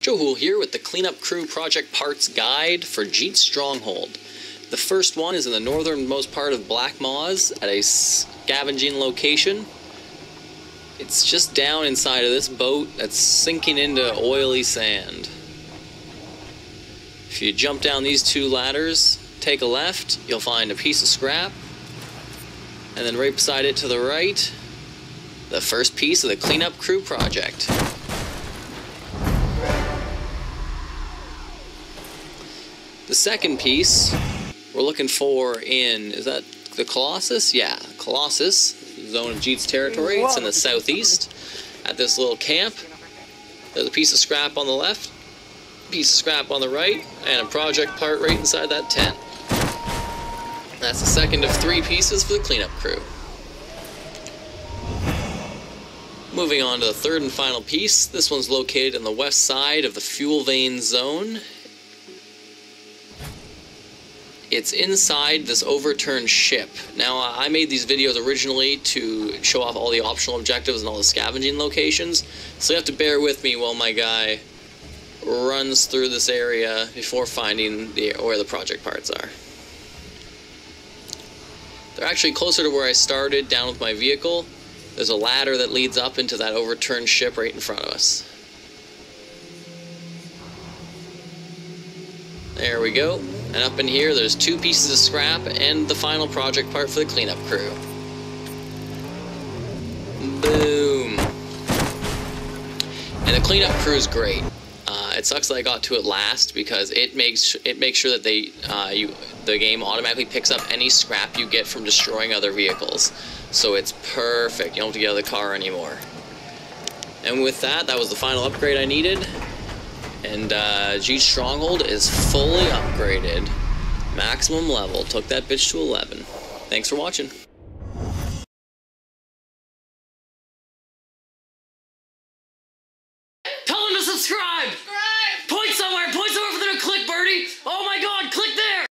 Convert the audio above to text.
Joehoul here with the Cleanup Crew Project Parts Guide for Jeet Stronghold. The first one is in the northernmost part of Black Maws at a scavenging location. It's just down inside of this boat that's sinking into oily sand. If you jump down these two ladders, take a left, you'll find a piece of scrap. And then right beside it to the right, the first piece of the Cleanup Crew Project. The second piece we're looking for in, is that the Colossus? Yeah, Colossus, zone of Jeet's territory. It's in the southeast at this little camp. There's a piece of scrap on the left, piece of scrap on the right, and a project part right inside that tent. That's the second of three pieces for the cleanup crew. Moving on to the third and final piece, this one's located on the west side of the fuel vein zone it's inside this overturned ship. Now, I made these videos originally to show off all the optional objectives and all the scavenging locations, so you have to bear with me while my guy runs through this area before finding the, where the project parts are. They're actually closer to where I started, down with my vehicle. There's a ladder that leads up into that overturned ship right in front of us. There we go. And up in here, there's two pieces of scrap and the final project part for the cleanup crew. Boom. And the cleanup crew is great. Uh, it sucks that I got to it last because it makes it makes sure that they uh, you the game automatically picks up any scrap you get from destroying other vehicles. So it's perfect. You don't have to get out of the car anymore. And with that, that was the final upgrade I needed. And uh, Jeet Stronghold is fully upgraded. Maximum level. Took that bitch to 11. Thanks for watching. Tell them to subscribe!